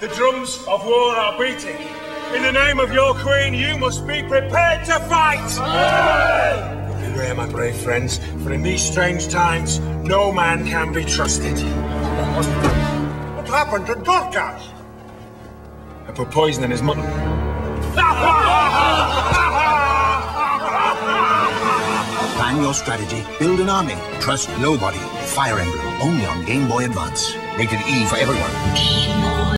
The drums of war are beating. In the name of your queen, you must be prepared to fight! Beware, my brave friends, for in these strange times, no man can be trusted. What happened to Dorcas? I put poison in his mutton. Plan your strategy. Build an army. Trust nobody. Fire Emblem. Only on Game Boy Advance. Rated E for everyone.